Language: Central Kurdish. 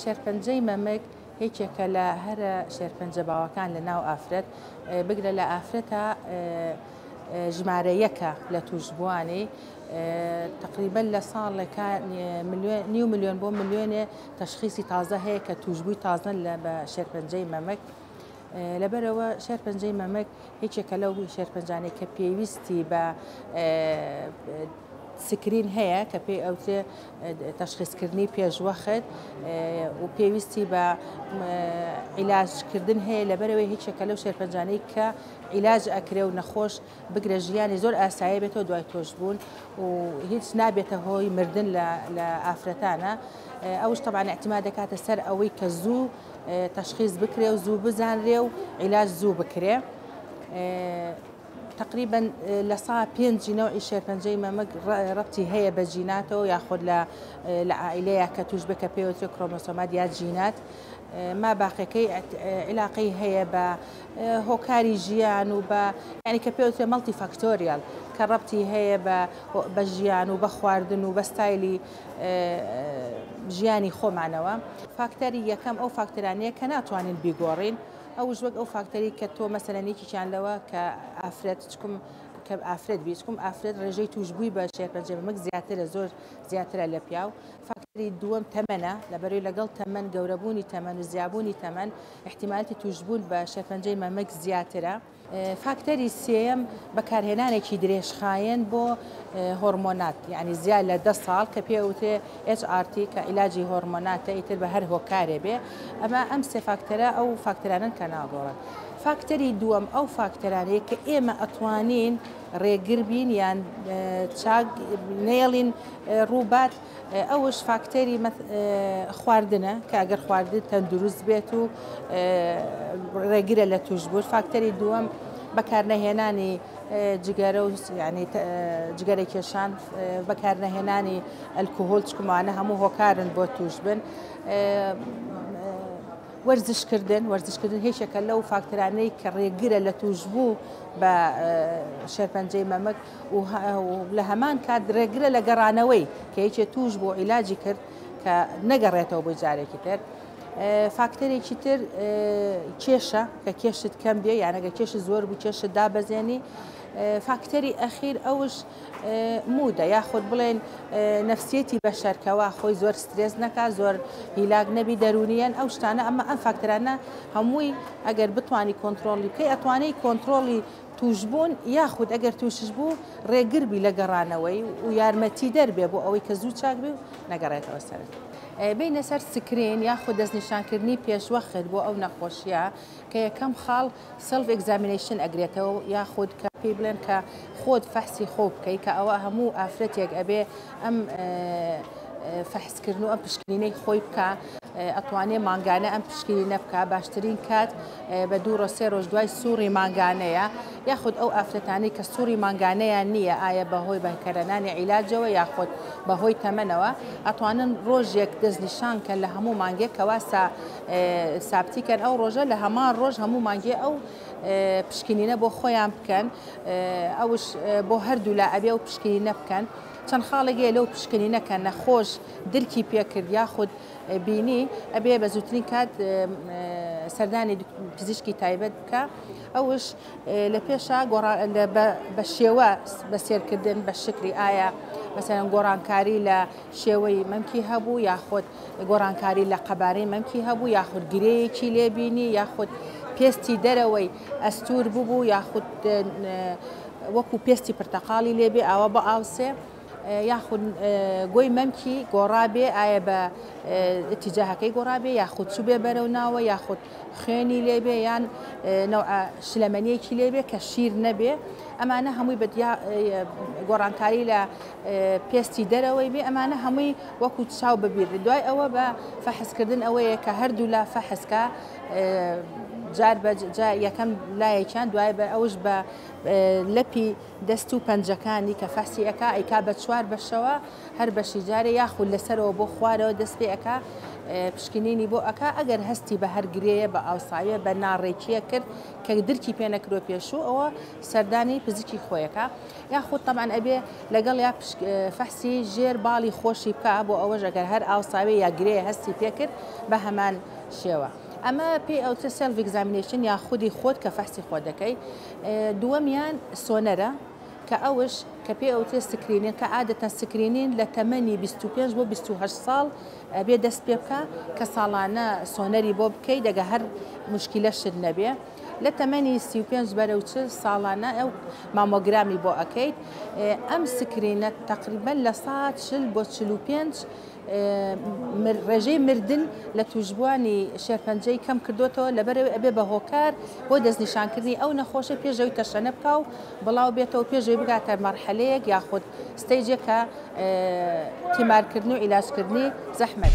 شێرپەنجەی مەمک یەکێکە لە هەرە شێرپەنجە باوەکان لە ناو ئافرەت بگرە لە ئافرەتە ژمارە یەکە لە توشبووانی تقریبا لە ساڵێکە نیو میلیۆن بۆ میلیۆنێ تەشخیسی تازە هەیە کە توشببووی تازن لە بە شێرپەنجەی مەمک. لەبەرئەوە شێرپەنجەی مەمک یەکێکە لەو شێرپەنجانەی کە پێویستی بە سکرین هەیە کە پێی ئەوتێ تەشخیصکردنی پێشوەخت و پێویستی بە عیلاجکردن هەیە لەبەرەوەی هیچێکە لەو شێرپەنجانەی کە عیلاج ئەکرێ و نەخۆش بگرە ژیانی زۆر ئاسایە بێتەوە دوای تۆش بوون و هیچ نابێتە هۆی مردن لە ئافرەتانە ئەوش تەبان احتیما دەکاتە سەر ئەوەی کە زوو تەشخیز بکرێ و زوو بزانرێ و عیلاج زوو بکرێ تقریبا لە سا پێنجی نەوەی شێرپەنجەی مەمەک ڕەتی هەیە بە جیناتەوە یاخود لە لە ئایلەیە کە توش بکە پێوەێ کرۆمەسۆمات یا جینات ماباقیەکەی عیلاقەی هەیە بە هۆکاری ژیان و بە یعنی کە پێوتێ مەڵتی فاکتۆریال کە ڕەبتی هەیە بە بە ژیان و بە خواردن و بە ستایلی ژیانی خۆمانەوە فاکتەری یەکەم ئەو فاکتەرانەیە کە ناتوانین بیگۆڕین ئەوش وەک ئەو فاکتەری کە تۆ مەسەلەن یەکیان لەوە کە ئافرەت چکم کە ئافرەت بیچکم ئافرەت ڕێژەی توشببووی بە شێرپەنجەمەک زیاترە زۆر زیاترە لە پیاو فاکتەری دووەم تەمەنە، لەبەرەی لەگەڵ تەمەن، گەورەبوونی تەمەن و زیابوونی تەمەن، ئیحتیمالاتی تووشبوون بە شێرپەنجەی مەمک زیاترە. فاکتەری سێیەم بەکارهێنانێکی درێژخایەن بۆ هۆڕمۆنات، یانی زیاد لە دە ساڵ کە پێی ئەوترێ HRT کە ئیلاجی هۆڕمۆناتە، ئیتر بە هەر هۆکارێ بێ. ئەمە ئەم سێ فاکتەرە ئەو فاکتەرانەن کە ناگۆڕن. فاکتەری دووەم ئەو فاکتەرانەیە کە ئێمە ئەتوانین ڕێگر بین یان چاک نەیەڵین ڕووبات ئەوش فاکتەری خواردنە کە ئەگەر خواردن تەندروست بێت و ڕێگرە لە توشبوون فاکتەری دووەم بەکارنەهێنانی جگەرە و ینی جگەرە کێشان بەکارنەهێنانی ئەلکوهۆل چکمانە هەموو هۆکارن بۆ توش بن وەرزشکردن، وەرزشکردن هێشێکە لەو فاکتەرانەی کە ڕێگرە لە تووشبوو بە شێرپەنجەی مەمک و لە هەمان کات ڕێگرە لە گەڕانەوەی کە یەکێ تووش بۆ عیلاجی کرد کە نەگەڕێتەوە بۆی جارێکی تر. فاکتەرێکی تر کێشە کە کێشت کەم بێ یانەگە کێش زۆر بوو کێشت دابەزێنی فاکتەری ئەخیر ئەوش مودە یاخود بڵێن نەفسیەتی بەشەر کەوا خۆی زۆر سترێس نەکا زۆر هیلاک نەبی دەرونیەن ئەو شتانە ئەمە ئەم فاکتەرانە هەمووی ئەگەر بتانی کۆنتترۆلی بکەی ئەتوانەی کۆنتترۆلی توشببوون یاخود ئەگەر توشش بوو ڕێگربی لە گەڕانەوەی و یارمەتی دەربێ بۆ ئەوەی کە زوو چاک بێ و نەگەڕێتەوە سەر بینە سەر سکرین یاخود دەستنیشانکردنی پێشوەخت بۆ ئەو نەخۆشیە کە یەکەم خاڵ سێلف ئێکزامینەیشن ئەگرێتەوە یاخود کە پێی بڵێن کە خۆت فەحسی خۆو بکەی کە ئەوە هەموو ئافرەتێک ئەبێ ئەم فەحس کردن و ئەم پشکنینەی خۆی بکا ئەتوانێ مانگانە ئەم پشکنینە بکا باشترین کات بە دوو ڕۆ سێ ڕۆژ دوای سوڕی مانگانەیە یاخود ئەو ئافرەتانەی کە سوڕی مانگانەیان نییە ئایا بەهۆی بەکەرەنانی عیلاجەوە یاخود بەهۆی تەمەنەوە ئەتوانن ڕۆژێک دەستنیشان کەن لە هەموو مانگێک کەواسە سابتی کەن ئەو ڕۆژە لە هەمان ڕۆژ هەموو مانگێ ئەو پشکنینە بۆ خۆیان بکەن ئەوش بۆ هەردوولا ئەبێ و پشکنینە بکەن چەند خاڵێکێ لەو پشکنینە کە نەخۆش درکی پێکرد یا خود بینی ئەبێ بە زووترین کات سەردانی پزیشکی تایبەت بکە ئەوش لە پێشا بە شێوە بە سێرکردن بە شکری ئایا مەسەرەن گۆڕانکاری لە شێوەی مەمکی هەبوو یاخۆت گۆڕانکاری لە قەبارەی مەمکی هەبوو یاخود گرێیەکی لێ بینی یاخود پێستی دەرەوەی ئەستور ببوو یاخود وەکو پێستی پرتەقاڵی لێبێ ئاوا بە ئاوسێ یاخود گۆی مەمکی گۆڕابێ ئایا بە تیجاهەکەی گۆڕابێ یاخود چوو بێ بەرەو ناوە یاخود خوێنی لێبێ یان شلەمەنیەکی لێبێ کە شیر نەبێ ئەمانە هەمووی بە گۆڕانکاری لە پێستی دەرەوەی بێ ئەمانە هەمووی وەکو چاو ببینرێت دوای ئەوە بە فەحس کردن ئەوەیە کە هەردوو لا فەحس کە جار بە جا یەکەم لایەکیان دوای بە ئەوش بە لەپی دەست و پەنجەکانی کە فەحسی ئەکا ئەیکا بە چوار بەشەوە هەر بەشی جارێ یاخود لەسەرەوە بۆ خوارەوە دەست پێ ئەکا پشکنینی بۆ ئەکا ئەگەر هەستی بە هەر گرێیە بە ئاوساویە بە ناڕێکیە کرد کە درکی پێ نەکرۆ پێشوو ئەوە سەردانی پزیکی خۆیەکە یاخود تەبعەن ئەبێ لەگەڵیا پشک فەحسی ژێر باڵی خۆشی بکا بۆ ئەوەش ئەگەر هەر ئاوساوێ یا گرێ هەستی پێ کرد بە هەمان شێوە ئەمە پێی ئەوترێ سێلف ئیگزامینەیشن یا خودی خۆت کە فەحسی خۆت دەکەی دووەمیان سۆنەرە کە ئەوش کە پێی ئەوترێ سکرینین کە عادەتەن سکرینین لە تەمەنی 25 بۆ 28 ساڵ ئەبێ دەست پێ بکا کە ساڵانە سۆنەری بۆ بکەی دەگە هەر مشکلەشت نەبێ لە تەمەنی سی و پێنج بەرەو چل ساڵانە ئەو مامۆگرامی بۆ ئەکەیت ئەم سکرینە تەقریبەن لە سا چل بۆ چل و پێنج ڕێژەی مردن لە توشبووانی شێرپەنجەی کەم کردوتەوە لە بەرەوەی ئەبێ بە هۆکار بۆ دەستنیشانکردنی ئەو نەخۆشە پێشەوی تەشەنە بکە و بڵاو بێتەوە پێشەوی بگاتە مەرحەلەیەک یاخود ستەیجێک کە تیمارکردن و ئیلاجکردنی زەحمەت.